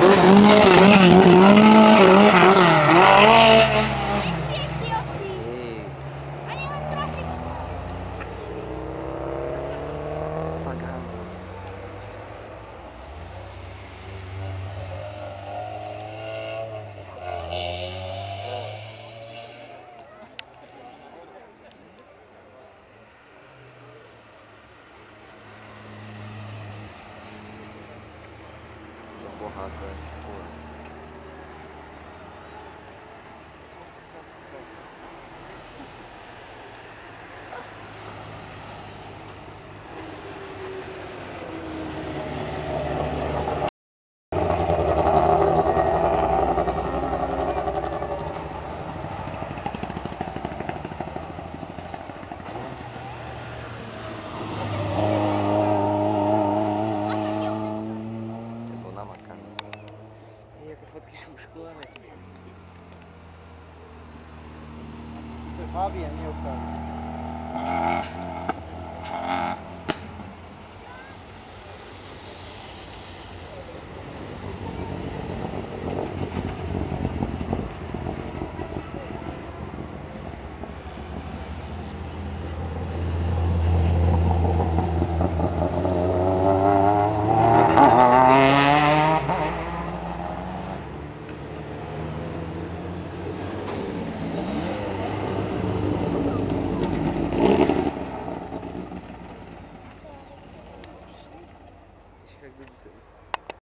Oh, my God. borradas por Są uszkolone. To Fabian, nie 看这是谁